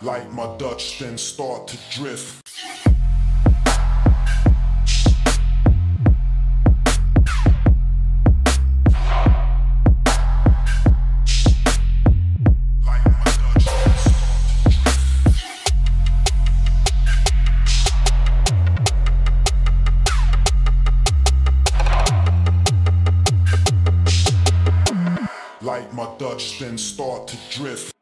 Like my Dutch, then start to drift. Dutch, then start to drift.